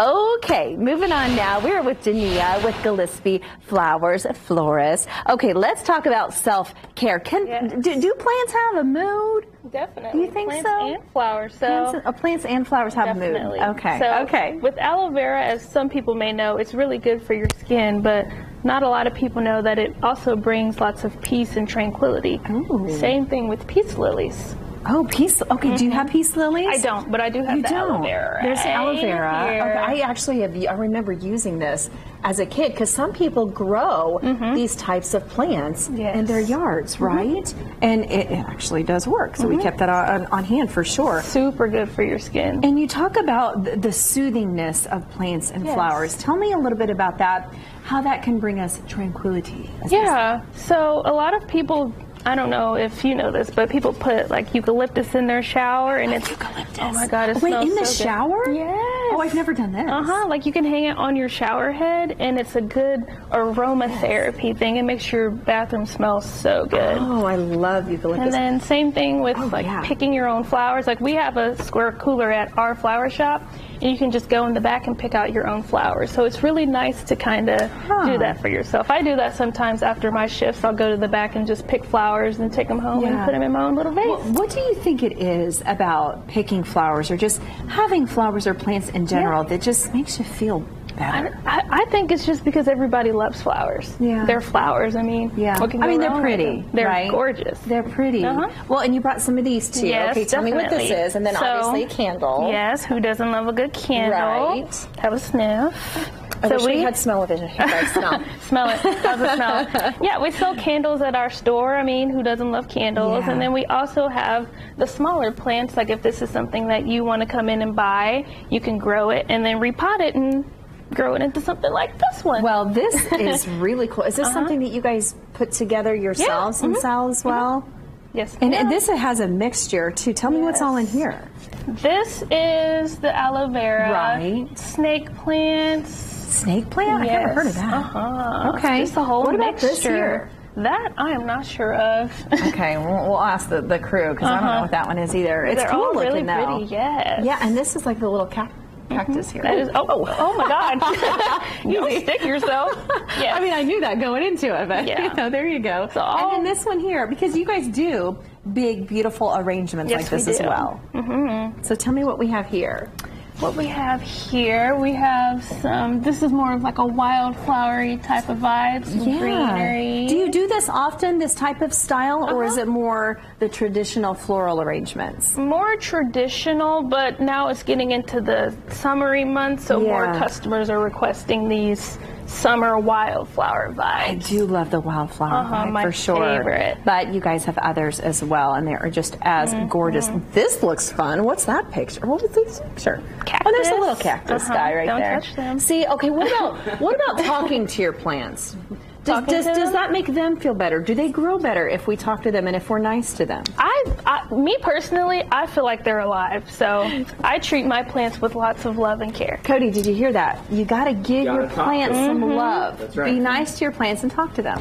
Okay, moving on now. We're with Dania with Gillespie Flowers Florist. Okay, let's talk about self care. Can Yes. do, do plants have a mood? Definitely. Do you think plants so? And flowers. So Plants, uh, plants and flowers have definitely. a mood. Okay. So okay. With aloe vera, as some people may know, it's really good for your skin, but not a lot of people know that it also brings lots of peace and tranquility. Ooh. Same thing with peace lilies. Oh, peace. Okay. Do you have peace lilies? I don't, but I do have You the don't. aloe vera. There's the aloe vera. Okay, I actually have. I remember using this as a kid because some people grow these types of plants Mm-hmm. Yes. Mm-hmm. in their yards, right? And it, it actually does work. So we kept that on, on hand for sure. Super good for your skin. And you talk about the, the soothingness of plants and Yes. flowers. Tell me a little bit about that. How that can bring us tranquility. Yeah. So a lot of people, I don't know if you know this, but people put like eucalyptus in their shower, and it's Eucalyptus. Oh my god! It Wait, in the so shower? Yes. Oh, I've never done this. Uh huh. Like you can hang it on your shower head, and it's a good aromatherapy thing. It makes your bathroom smell so good. Oh, I love eucalyptus. And then same thing with like yeah. picking your own flowers. Like we have a square cooler at our flower shop, and you can just go in the back and pick out your own flowers. So it's really nice to kind of Huh. do that for yourself. I do that sometimes after my shifts. I'll go to the back and just pick flowers and take them home Yeah. and put them in my own little vase. What, what do you think it is about picking flowers or just having flowers or plants in general that just makes you feel better? I, I think it's just because everybody loves flowers. Yeah. They're flowers. I mean, Yeah, what can I go mean they're pretty. They're right? gorgeous. They're pretty. Uh-huh. Well, and you brought some of these too. Yes, okay, tell me what this definitely. is, and then So, obviously a candle. Yes, who doesn't love a good candle? Right. Have a sniff. I wish we had smell-o-vision here, guys. Smell. smell it. How's it smell? yeah, we sell candles at our store. I mean, who doesn't love candles? Yeah. And then we also have the smaller plants. Like if this is something that you want to come in and buy, you can grow it and then repot it and grow it into something like this one. Well, this is really cool. Is this Uh-huh. something that you guys put together yourselves and mhm. sell as well? yes. And, ma'am. and this has a mixture too. Tell me what's all in here. This is the aloe vera. Right. Snake plants. Snake plant? I've never heard of that. Uh-huh. Okay. It's a whole What about mixture. That I am not sure of. Okay, we'll, we'll ask the, the crew because I don't know Uh-huh. what that one is either. It's They're cool all looking really though. pretty. Yes. Yeah, and this is like the little cac- cactus here. That is. Oh, oh my God! you don't stick yourself. Yeah. I mean, I knew that going into it, but Yeah. you know, there you go. So and then this one here, because you guys do big, beautiful arrangements Yes, like this as well. Mm-hmm. So tell me what we have here. What we have here, we have some. This is more of like a wildflowery type of vibe. Some greenery. Do you do this often, this type of style, or is Uh-huh. it more the traditional floral arrangements? more traditional, but now it's getting into the summery months, so more customers are requesting these summer wildflower vibe. I do love the wildflower Uh-huh, vibe my for sure. favorite. But you guys have others as well, and they are just as Mm-hmm. gorgeous. This looks fun. What's that picture? What is this picture? Cactus. Oh, there's a little cactus Uh-huh, guy right don't there. touch them. See, okay, what about what about talking to your plants? Does, does, does that make them feel better? Do they grow better if we talk to them and if we're nice to them? I, I, me personally, I feel like they're alive. So I treat my plants with lots of love and care. Cody, did you hear that? You got to give Gotta your talk to plants them. some mm-hmm. love. That's right. Be nice to your plants and talk to them.